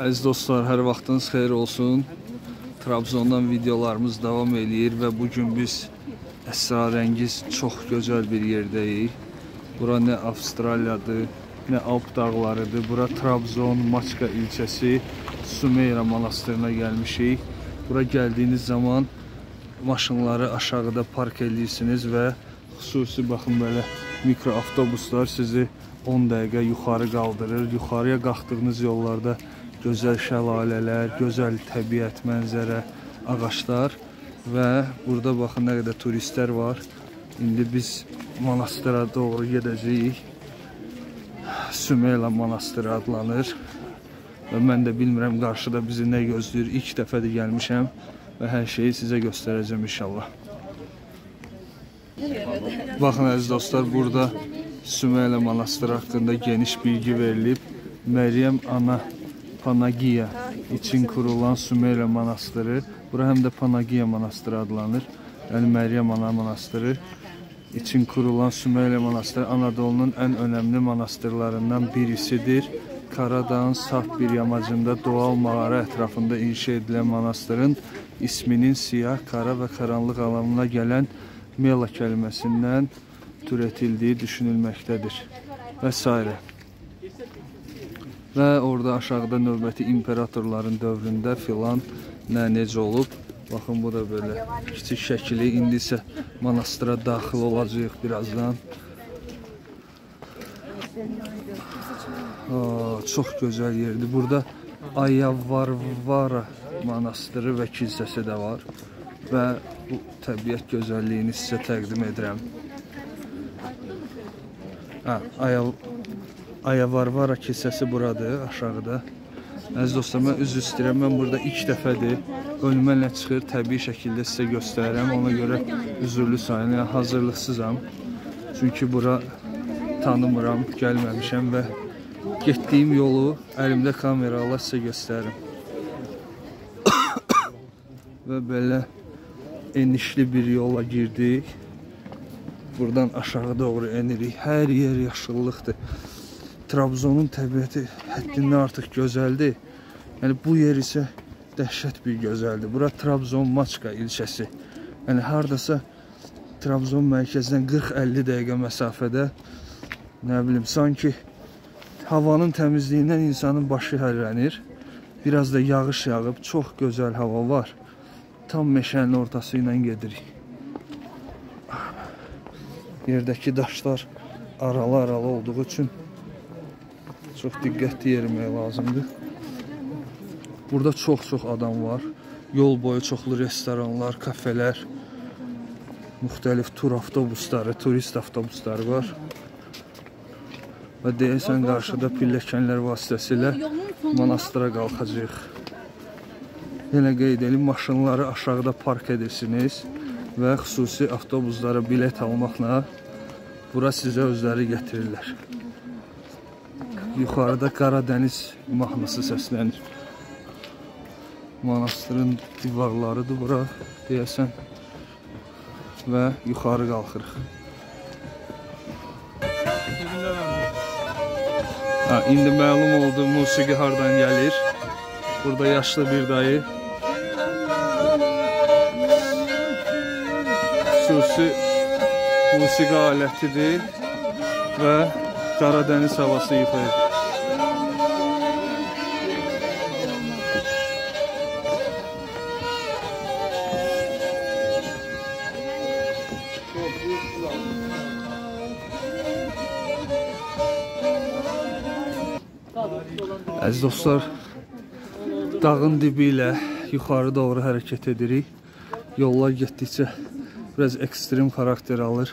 Əziz dostlar, hər vaxtınız xeyir olsun. Trabzondan videolarımız davam eləyir və bu gün biz əsrarəngiz, çox gözəl bir yerdəyik. Bura nə Avstraliyadır, nə Alp dağlarıdır. Bura Trabzon, Maçka ilçəsi Sümeyra monastırına gəlmişik. Bura gəldiyiniz zaman maşınları aşağıda park eləyirsiniz və xüsusi baxın belə mikroavtobuslar sizi 10 dəqiqə yuxarı qaldırır. Yuxarıya qalxdığınız yollarda gözəl şəlalələr, gözəl təbiət, mənzərə, ağaclar və burada baxın nə qədər turistlər var. İndi biz monastıra doğru gedəcəyik. Sümeyla monastırı adlanır. Və mən də bilmirəm qarşıda bizi nə gözləyir. İlk dəfədir gəlmişəm və hər şeyi sizə göstərəcəm inşallah. Baxın əziz dostlar, burada Sümeylə monastırı haqqında geniş bilgi verilib. Məryəm ana Panagiya için kurulan Sümeyra monastırı. Bura həm də Panagiya monastırı adlanır. Yəni Məryəm ana monastırı için kurulan Sümeyra monastırı Anadolunun ən önəmli monastırlarından birisidir. Karadağın saf bir yamacında doğal mağara ətrafında inşa edilən monastırın isminin siyah, qara və qaranlıq anlamına gələn Mela kəlməsindən türətildiyi düşünülməkdədir və s. Və orada aşağıda növbəti imperatorların dövründə filan nə necə olub. Baxın bu da belə kiçik şəkili. İndi isə monastıra daxil olacağıq birazdan. Aa, çox gözəl yerdir. Burada Ayavarvara monastırı və kilsəsi də var və bu təbiət gözəlliyini sizə təqdim edirəm. Hə, Ayav Ayavarvara kilsəsi buradır, aşağıda. Əziz dostlar, mən üzr istəyirəm. Mən burada ilk dəfədir. Önümə nə çıxır, təbii şəkildə sizə göstərirəm. Ona görə üzürlü sayın, yəni hazırlıqsızam. Çünki bura tanımıram, gəlməmişəm və getdiyim yolu əlimdə kamerayla sizə göstərirəm. və belə enişli bir yola girdik. Buradan aşağı doğru enirik. Hər yer yaşıllıqdır. Trabzonun təbiəti həddindən artıq gözəldir. Yəni bu yer isə dəhşət bir gözəldir. Bura Trabzon Maçka ilçəsi. Yəni hardasa Trabzon mərkəzindən 40-50 dəqiqə məsafədə nə bilim sanki havanın təmizliyindən insanın başı hərlənir. Biraz da yağış yağıb, çox gözəl hava var. Tam meşənin ortası ilə gedirik. Yerdəki daşlar aralı-aralı olduğu üçün Çox diqqətli yerimək lazımdır. Burada çox-çox adam var. Yol boyu çoxlu restoranlar, kafelər, müxtəlif tur avtobusları, turist avtobusları var. Və deyəsən qarşıda pilləkənlər vasitəsilə monastıra qalxacağıq. Yenə qeyd edim, maşınları aşağıda park edirsiniz və xüsusi avtobuslara bilet almaqla bura sizə özləri gətirirlər. Yuxarıda Qaradəniz mahnısı səslənir. Manastırın divarlarıdır bura, deyəsən. Və yuxarı qalxırıq. Ha, indi məlum oldu musiqi hardan gəlir. Burada yaşlı bir dayı. Xüsusi musiqi alətidir və Qaradəniz havası yıxır. Əziz dostlar, dağın dibi ilə yuxarı doğru hərəkət edirik. Yollar getdikcə biraz ekstrem xarakter alır.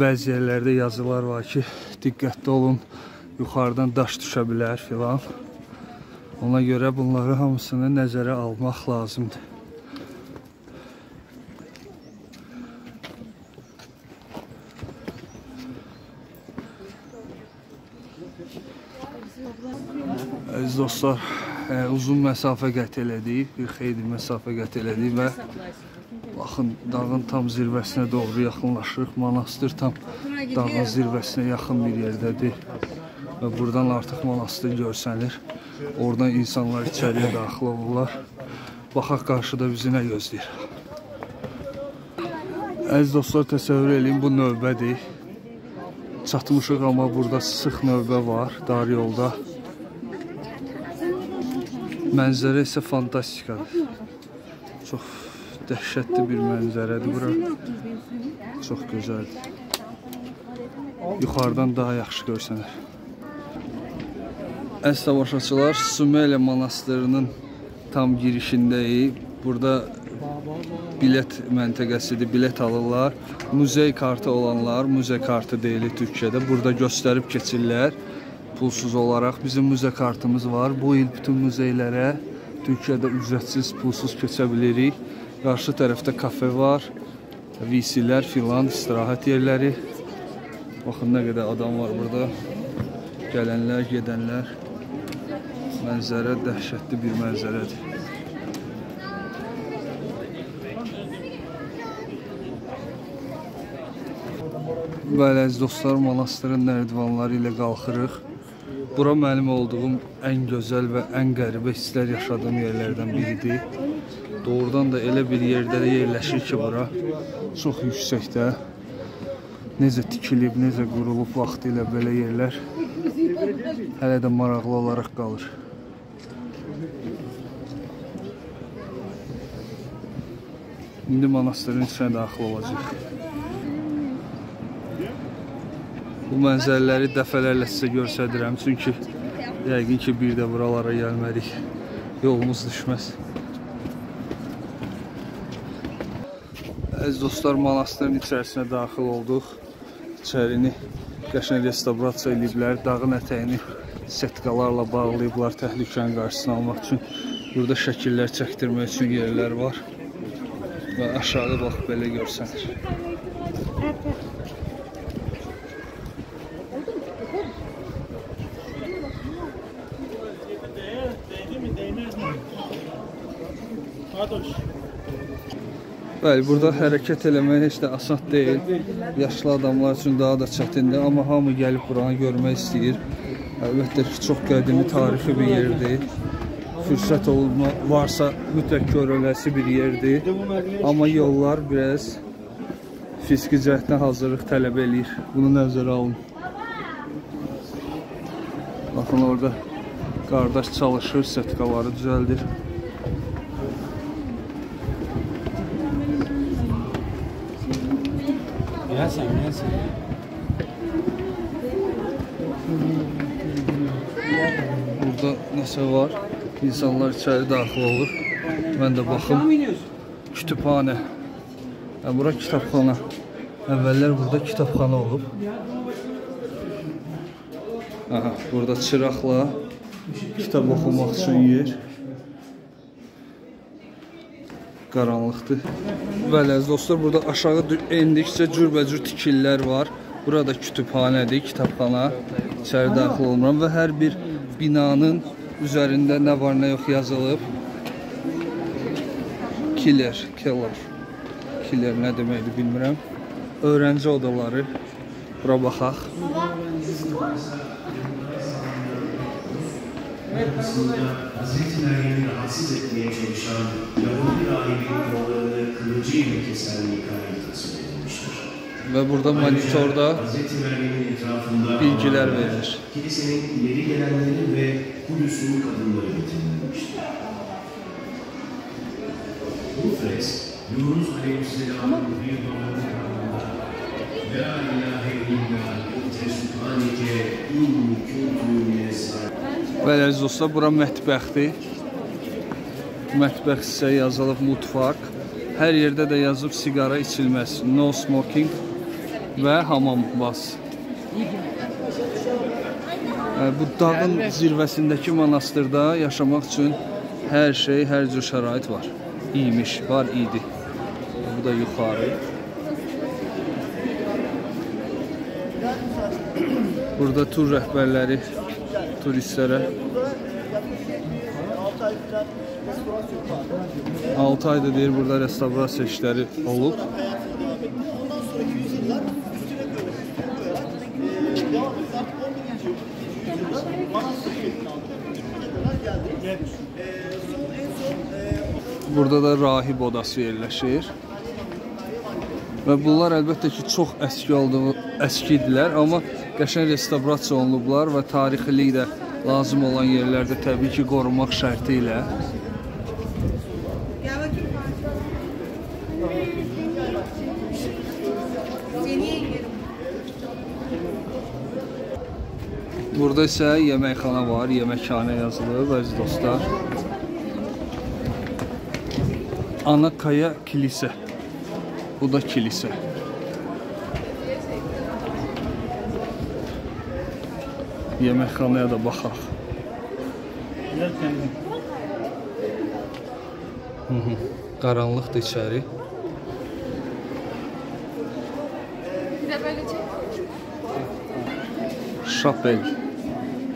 Bəzi yerlərdə yazılar var ki, diqqətli olun, yuxarıdan daş düşə bilər filan. Ona görə bunları hamısını nəzərə almaq lazımdır. Əziz dostlar, ə, uzun məsafə qət elədik, bir xeyli məsafə qət elədik və baxın dağın tam zirvəsinə doğru yaxınlaşırıq. Manastır tam dağın zirvəsinə yaxın bir yerdədir və buradan artıq monastır görsənir. Oradan insanlar içəriyə daxil olurlar. Baxaq qarşıda bizi nə gözləyir. Əziz dostlar, təsəvvür eləyin, bu növbədir. Çatmışıq, amma burada sıx növbə var, dar yolda. Mənzərə isə fantastikadır. Çox dəhşətli bir mənzərədir bura. Çox gözəldir. Yuxarıdan daha yaxşı görsənir. Əziz tamaşaçılar, Sumela monastırının tam girişindəyik. Burada bilet məntəqəsidir, bilet alırlar. Muzey kartı olanlar, muzey kartı deyilir Türkiyədə. Burada göstərib keçirlər pulsuz olaraq. Bizim muzey kartımız var. Bu il bütün muzeylərə Türkiyədə ücretsiz, pulsuz keçə bilirik. Qarşı tərəfdə kafe var, VC-lər filan, istirahət yerləri. Baxın nə qədər adam var burada. Gələnlər, gedənlər. Mənzərə dəhşətli bir mənzərədir. Bəli, əziz dostlar, monastırın nərdivanları ilə qalxırıq. Bura mənim olduğum ən gözəl və ən qəribə hisslər yaşadığım yerlərdən biridir. Doğrudan da elə bir yerdə də yerləşir ki, bura çox yüksəkdə. Necə tikilib, necə qurulub vaxtı ilə belə yerlər hələ də maraqlı olaraq qalır. İndi monastırın içinə daxil olacaq. Bu mənzərələri dəfələrlə sizə göstərirəm. Çünki yəqin ki, bir də buralara gəlmədik. Yolumuz düşməz. Əziz dostlar, monastırın içərisinə daxil olduq. İçərini qəşəng restavrasiya ediblər. Dağın ətəyini setkalarla bağlayıblar təhlükənin qarşısını almaq üçün. Burada şəkillər çəkdirmək üçün yerlər var. Və aşağı bax belə görsənir. Bəli, burada hərəkət eləmək heç də asan deyil. Yaşlı adamlar üçün daha da çətindir, amma hamı gəlib buranı görmək istəyir. Əlbəttə ki, çox qədimi, tarixi bir yerdir. Fürsət olma varsa mütləq görüləsi bir yerdir. Amma yollar biraz fiziki cəhətdən hazırlıq tələb eləyir. Bunu nəzərə alın. Baxın orada qardaş çalışır, setkaları düzəldir. Gelsen gelsen. Burada nəsə var. İnsanlar içəri daxil olur. Mən də baxım. Kütüphane. Yəni bura kitabxana. Əvvəllər burada kitabxana olub. Aha, burada çıraqla kitab oxumaq üçün yer. Qaranlıqdır. Bəli, dostlar, burada aşağı endikcə cürbəcür tikillər var. Burada kütüphanədir, kitabxana. İçəri daxil olmuram və hər bir binanın üzərində nə var, nə yox yazılıb. Killer, killer. Killer nə deməkdir bilmirəm. Öğrenci odaları. Bura baxaq. Aslında Hazreti Meryem'i rahatsız etmeye çalışan Yahudi rahibin kollarını kılıcıyla kesen Mikail tasvir edilmiştir. Və burada monitorda bilgiler verilir. Kilisenin ileri gelenleri ve Kudüs'ün kadınları getirilmiştir. Bu fresk, Yunus Aleyhisselam'ın bir dönemde kanalında La ilahe illa ente subhaneke inni kuntu minezzalimin Bəli, əziz dostlar, bura mətbəxdir. Mətbəx hissə yazılıb mutfaq. Hər yerdə də yazıb siqara içilməz. No smoking və hamam bas. Bu dağın zirvəsindəki monastırda yaşamaq üçün hər şey, hər cür şərait var. İymiş, var idi. Bu da yuxarı. Burada tur rəhbərləri turistlere. 6 ayda deyir burada restorasiya işləri olub. Burada da rahib odası yerləşir. Və bunlar əlbəttə ki, çox əski olduğu əskidilər, amma qəşəng restavrasiya olunublar və tarixilik də lazım olan yerlərdə təbii ki, qorunmaq şərti ilə. Burada isə yeməkxana var, yeməkxana yazılıb, əziz dostlar. Ana Kaya Kilise. Bu da kilise. Yeməkxanaya da baxaq. Hı -hı. Qaranlıqdır içəri. Bir de böyle çek. Şapel.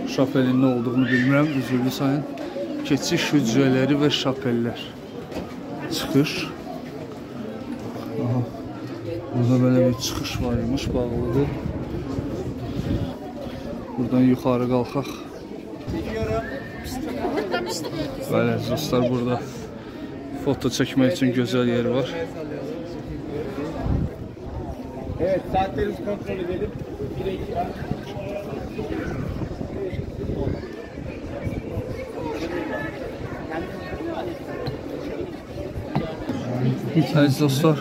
Şapelin nə olduğunu bilmirəm, üzrlü sayın. Keçiş hücrələri və şapellər. Çıxış. Aha. Burada belə bir çıxış var imiş, bağlıdır. Buradan yuxarı qalxaq. Bəli, dostlar, burada foto çəkmək üçün gözəl yer var. Evet, saatlerimizi kontrol edelim. 1'e 2 Əziz dostlar,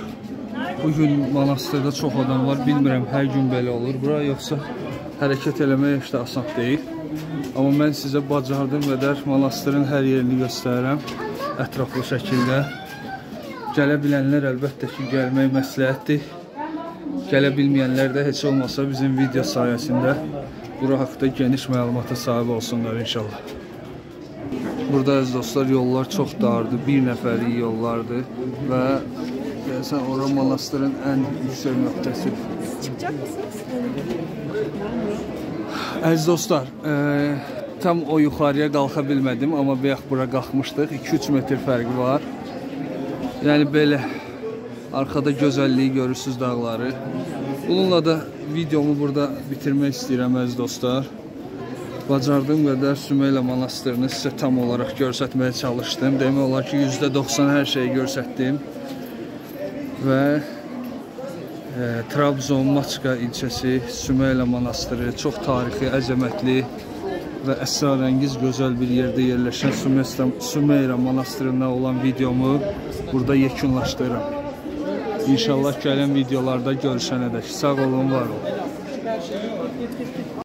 bu gün monastırda çox adam var. Bilmirəm hər gün belə olur bura, yoxsa hərəkət eləmək heç də asan deyil. Amma mən sizə bacardığım qədər monastırın hər yerini göstərirəm ətraflı şəkildə. Gələ bilənlər əlbəttə ki, gəlmək məsləhətdir. Gələ bilməyənlər də heç olmasa bizim video sayəsində bura haqqda geniş məlumata sahib olsunlar inşallah. Burada əziz dostlar yollar çox dardır, bir nəfərlik yollardır və gəlsən ora monastırın ən yüksək nöqtəsi. Çıkacak mısınız? Əziz dostlar, e, tam o yuxarıya qalxa bilmədim, amma bayaq bura qalxmışdıq. 2-3 metr fərqi var. Yəni belə arkada gözəlliyi görürsüz dağları. Bununla da videomu burada bitirmək istəyirəm əziz dostlar. Bacardığım qədər Sümeylə monastırını sizə tam olaraq göstərməyə çalışdım. Demək olar ki, %90 hər şeyi göstərdim. Və e, Trabzon Maçka ilçəsi Sümeylə monastırı çox tarixi, əzəmətli və əsrarəngiz gözəl bir yerdə yerləşən Sümeyra monastırında olan videomu burada yekunlaşdırıram. İnşallah gələn videolarda görüşənədək sağ olun, var olun.